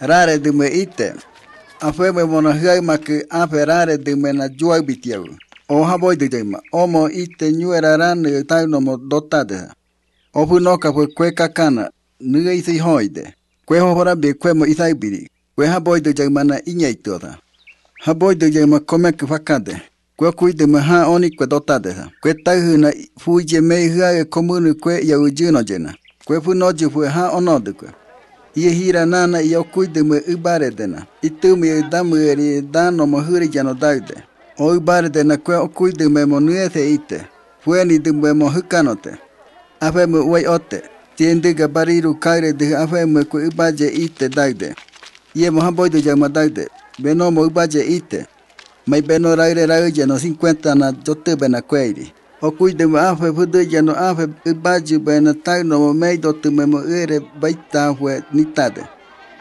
rare dɨme ite afeme monajiaimake afe rare dɨmena juai bitiau o jafoidɨyaima omo ite nyu era ránɨ taɨnomo dotadeja ofuno ka fu kue kakana nɨe isai hoide kwe ho hora be kwe mo isai biri kwe jafoidɨyaimana iñaitɨosa jafoidɨyaima komekɨ fakade kwe okuidɨme jä oni kwe dotadeja kwe taɨjɨna fuiye mei jiaɨe komu ni kwe ya u ju no jena kwe fu noji fue jä onodɨkue Iyehiranana iyocuidemue ɨbaredena, itɨmi damɨeri danomo hiri jano daude oo ɨbaredena kue ocuidɨmemo nɨese ite, fuenidɨmemo jɨkanote, afemɨ uai ote, tiendɨga bariru kaire di afemɨ kue ɨbaye ite daide, ia mo hamboidu jama daide, beno mo ɨbaye ite, mai beno raire raɨyeno cincuentana yotɨvena kueiri Ocuideva no afe ibaji na tai no me do tu me mo ere baita hue nitade.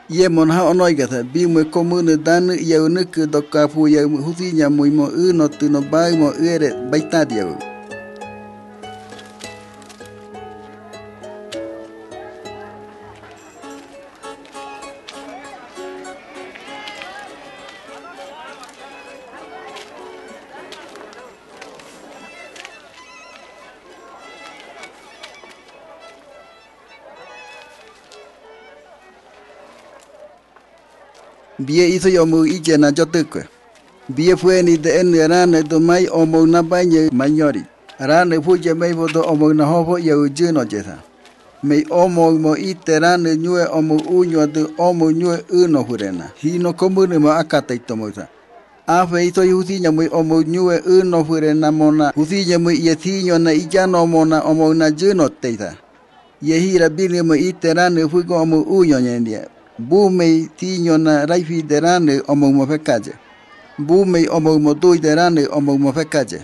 Ye mon ha onoi ga ta bi mo ko mu ne dan ye unuku dokafu ye husinya mo i mo u no tu no ba mo ere baita dieu. Bie hizo yomu na chotekwe. Bie fue ni de en rane do mai omo na bañe mañori. Rana fuye mei omo na hobo y uchino chesa. Mei omo mo ite rana nyue omo uño de omo nyue uno hurena Hino komune mo akata itomosa. Afe hizo yusiña muy omo nyue uno hurena mona. Usiña muy yesiño na ichano mona omona yuno teisa. Yehira bini mo ite rana fuye omo uño nyendia bumei tiñona raifi derane omomofekaye bumei omoimotui derane omoimofekaye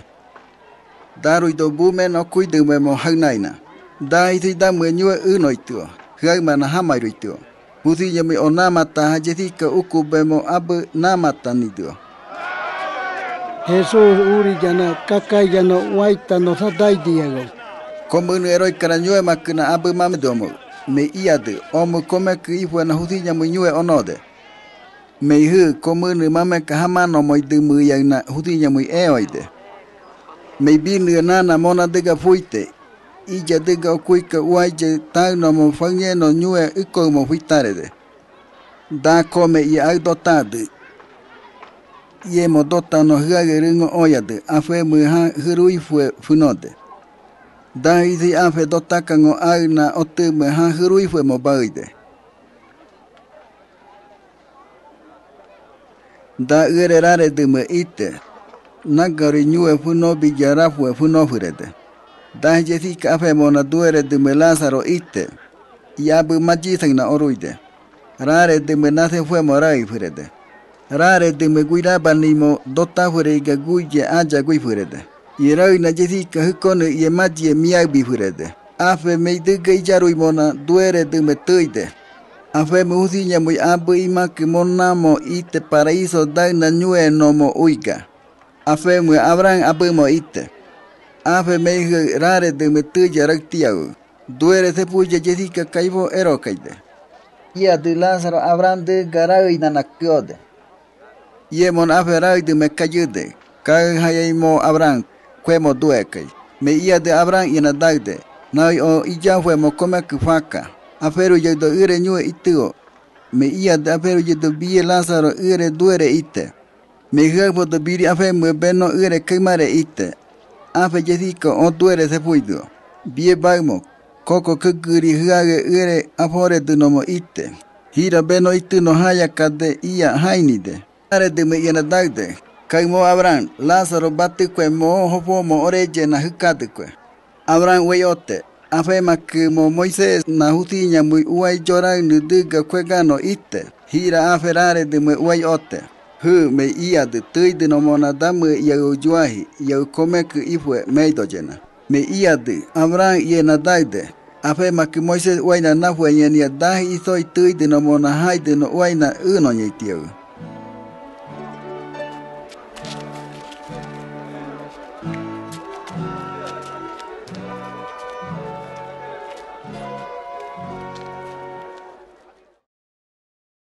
daruido bume nokuidɨmemo jaɨnaina daitɨi damɨeñue ɨnoitɨo jɨaɨmana jamairoitɨo jusiñemi onamata jayesika ukuvemo abɨ namatanidɨo Jesús uriyana kakayana waitano sadaidiyagol komɨnɨ eroikarañue makɨna abɨ mamedomo meiatɨ omɨ komekɨ ijuenajusiña nyue onode. Me'i jɨ komɨnɨ mameka jamanomoitɨmɨiaɨna jusiñamui eoide meibinɨ na mona ga fuite illa dɨga okuika uaille taɨnomo faɨñeno mo fuitare de. Da kome ia aɨ dotadɨ iemo dotano jɨaɨ rɨño oiadɨ afemɨ fu fu no de Daisi ápe dotákango o otɨme ha yryguemo baɨde. Da ɨre raredɨmɨe ite, nagari nyue funo bijara fue funo furede. Da yesika afemona dueredɨmɨe Lázaro ite, iabɨ na oruide. Raredɨmɨe nasefuemo raɨfɨrede. Raredɨmɨe guirabanimo dotafɨreiga guiye aya guifɨrede. Yerai nayesika jikone yemachi yemiagbi jurede. Afe meidɨga iyaruimona dueredɨme tɨide. Afeme jusiñamui abɨ imaki monamo ite paraíso daɨna ñuenomo uiga. Afemɨ Abraham abɨmo ite. Afeme ijɨ raredɨme tɨlla raɨtiaɨ. Duere sepuye yesika kaibo erokaide. Iadɨ Lázaro Abraham dɨga raɨnanakɨode. Iemon afe raɨdɨme kayɨde. Kaɨ jayaimo Abraham kuemo duekai Me ia de abran ina dagde Nai o ija fue mocome afero Aferu yedo ire ñue itio. Me ia de aferu yedo bie Lázaro ire duere ite. Me jefo do biri afe mue beno ire kaimare ite. Afe yedico o duere se fuido. Bie baimo. Koko kukuri hiage ire afore dunomo ite. Hira beno itu no haya kade ia hainide. Are de me ina. Kai mo Abraham, Lázaro bate kue mo hopo mo ore jena hukate kue. Abraham wei afe maku mo Moises na huti nya uai jorau ni duga gano ite, hira afe de mui uai ote. Hu me ia de tui de no mona damu ia ujuahi, ia ukomeku ifue meido jena. Me ia de Abraham ie na afe maku Moises uai na nafue nya dahi iso i de no mona de no uai na uno nye.